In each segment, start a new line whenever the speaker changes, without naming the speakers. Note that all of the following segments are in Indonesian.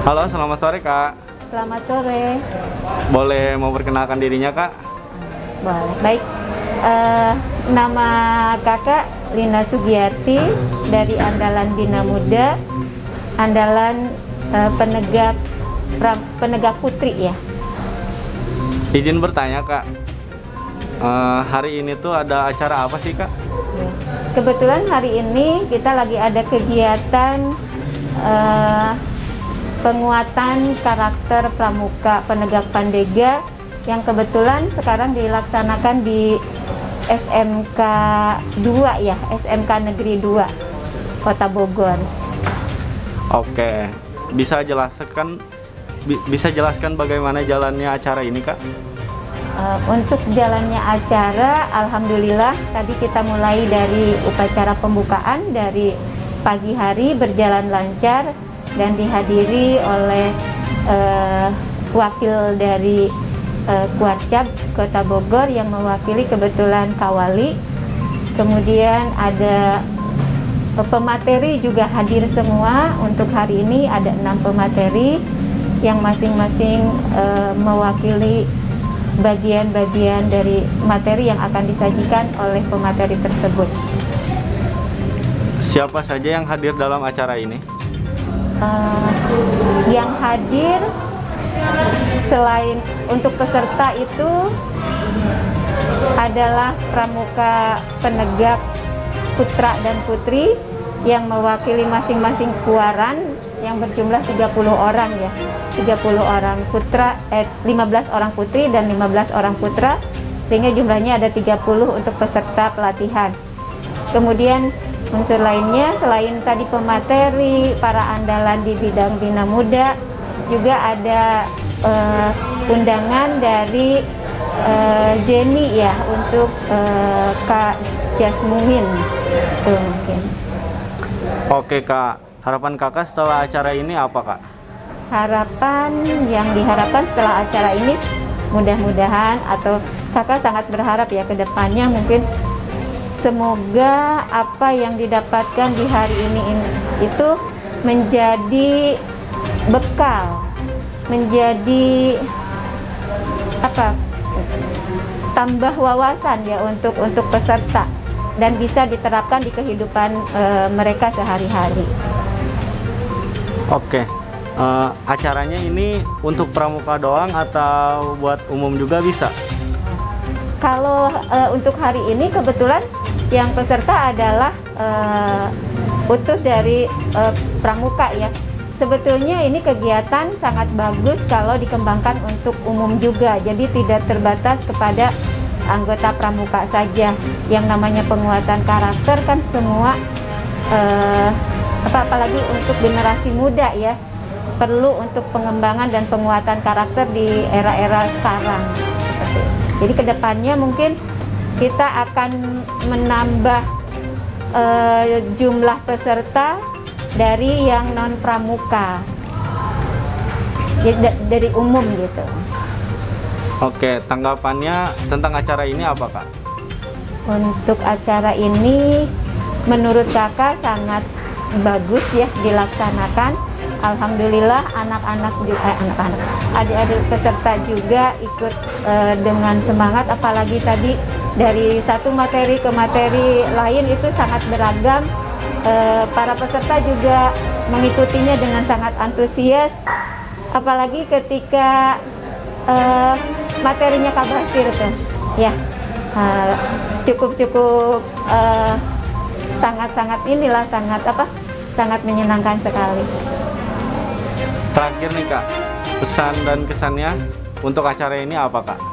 Halo, selamat sore Kak.
Selamat sore.
Boleh mau perkenalkan dirinya Kak?
Boleh. Baik. Eh, nama kakak Lina Sugiyati dari Andalan Bina Muda, Andalan eh, penegak penegak putri ya.
Izin bertanya Kak. Eh, hari ini tuh ada acara apa sih Kak?
Kebetulan hari ini kita lagi ada kegiatan eh, penguatan karakter pramuka penegak pandega yang kebetulan sekarang dilaksanakan di SMK 2 ya, SMK Negeri 2 Kota Bogor.
Oke, bisa jelaskan bi- bisa jelaskan bagaimana jalannya acara ini Kak?
Eh, untuk jalannya acara, alhamdulillah tadi kita mulai dari upacara pembukaan dari pagi hari berjalan lancar dan dihadiri oleh eh, wakil dari eh, Kuarcap Kota Bogor yang mewakili kebetulan Kawali. Kemudian ada pemateri juga hadir semua untuk hari ini ada enam pemateri yang masing-masing eh, mewakili bagian-bagian dari materi yang akan disajikan oleh pemateri tersebut.
Siapa saja yang hadir dalam acara ini?
Eh, yang hadir selain untuk peserta itu adalah pramuka penegak putra dan putri yang mewakili masing-masing kuaran yang berjumlah 30 orang ya. 30 orang putra eh 15 orang putri dan 15 orang putra. Sehingga jumlahnya ada 30 untuk peserta pelatihan. Kemudian unsur lainnya selain tadi pemateri para andalan di bidang bina muda juga ada eh, undangan dari eh, Jenny ya untuk eh, Kak Jasmumin itu mungkin.
Oke Kak, harapan Kakak setelah acara ini apa Kak?
harapan yang diharapkan setelah acara ini mudah-mudahan atau kakak sangat berharap ya ke depannya mungkin semoga apa yang didapatkan di hari ini in- itu menjadi bekal menjadi apa tambah wawasan ya untuk untuk peserta dan bisa diterapkan di kehidupan eh, mereka sehari-hari.
Oke, eh, acaranya ini untuk pramuka doang atau buat umum juga bisa?
Kalau eh, untuk hari ini kebetulan yang peserta adalah eh, utus dari eh, pramuka ya. Sebetulnya ini kegiatan sangat bagus kalau dikembangkan untuk umum juga. Jadi tidak terbatas kepada anggota pramuka saja. Yang namanya penguatan karakter kan semua eh, apa apalagi untuk generasi muda ya perlu untuk pengembangan dan penguatan karakter di era-era sekarang. Jadi ke depannya mungkin kita akan menambah eh, jumlah peserta dari yang non pramuka, Jadi da- dari umum gitu.
Oke, tanggapannya tentang acara ini apa Kak?
Untuk acara ini menurut kakak sangat bagus ya dilaksanakan. Alhamdulillah anak-anak ju- eh, anak-anak adik-adik peserta juga ikut eh, dengan semangat apalagi tadi dari satu materi ke materi lain itu sangat beragam. Eh, para peserta juga mengikutinya dengan sangat antusias apalagi ketika eh, materinya Kak Basir tuh ya eh, cukup-cukup eh, sangat-sangat inilah sangat apa sangat menyenangkan sekali
Terakhir nih Kak, pesan dan kesannya untuk acara ini apa Kak?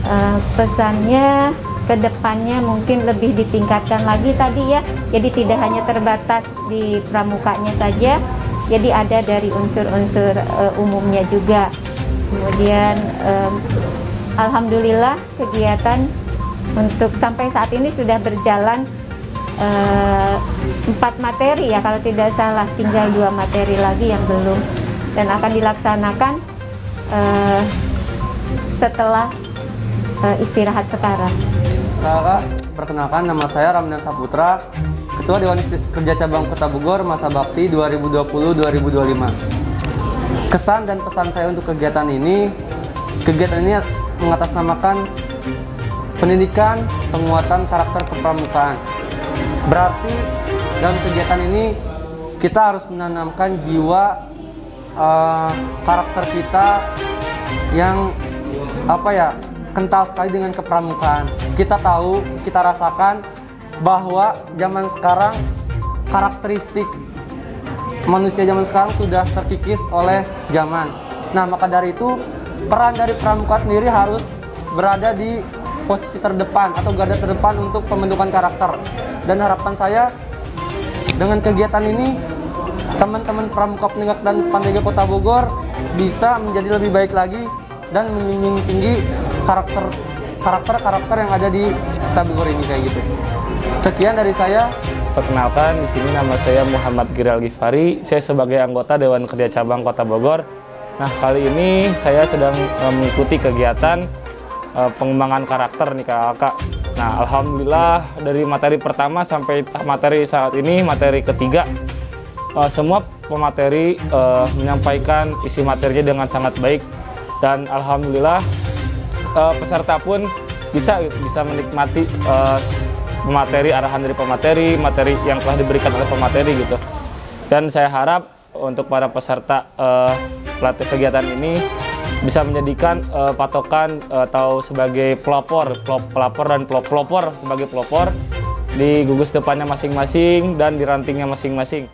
Eh, pesannya ke depannya mungkin lebih ditingkatkan lagi tadi ya. Jadi tidak hanya terbatas di pramukanya saja jadi ada dari unsur-unsur eh, umumnya juga. Kemudian em, alhamdulillah kegiatan untuk sampai saat ini sudah berjalan empat materi ya kalau tidak salah. Tinggal dua materi lagi yang belum dan akan dilaksanakan eh, setelah eh, istirahat sekarang.
Kakak, perkenalkan nama saya Ramdan Saputra, Ketua Dewan Kerja Cabang Kota Bogor masa bakti 2020-2025. kesan dan pesan saya untuk kegiatan ini, kegiatan ini mengatasnamakan pendidikan penguatan karakter kepramukaan. Berarti dalam kegiatan ini kita harus menanamkan jiwa eh, karakter kita yang apa ya kental sekali dengan kepramukaan. Kita tahu, kita rasakan bahwa zaman sekarang karakteristik manusia zaman sekarang sudah terkikis oleh zaman. Nah, maka dari itu peran dari pramuka sendiri harus berada di posisi terdepan atau garda terdepan untuk pembentukan karakter. Dan harapan saya dengan kegiatan ini teman-teman pramuka penegak dan pandega Kota Bogor bisa menjadi lebih baik lagi dan menjunjung tinggi karakter karakter-karakter yang ada di Bogor ini kayak gitu. Sekian dari saya.
Perkenalkan, di sini nama saya Muhammad Giral Gifari. Saya sebagai anggota Dewan Kerja Cabang Kota Bogor. Nah, kali ini saya sedang eh, mengikuti kegiatan eh, pengembangan karakter nih kakak. Nah, alhamdulillah dari materi pertama sampai materi saat ini, materi ketiga, eh, semua pemateri menyampaikan isi materinya dengan sangat baik dan alhamdulillah eh, peserta pun bisa bisa menikmati eh, pemateri arahan dari pemateri materi yang telah diberikan oleh pemateri gitu. Dan saya harap untuk para peserta eh, pelatih kegiatan ini bisa menjadikan eh, patokan eh, atau sebagai pelopor pelop- pelapor dan pelop- pelopor sebagai pelopor di gugus depannya masing-masing dan di rantingnya masing-masing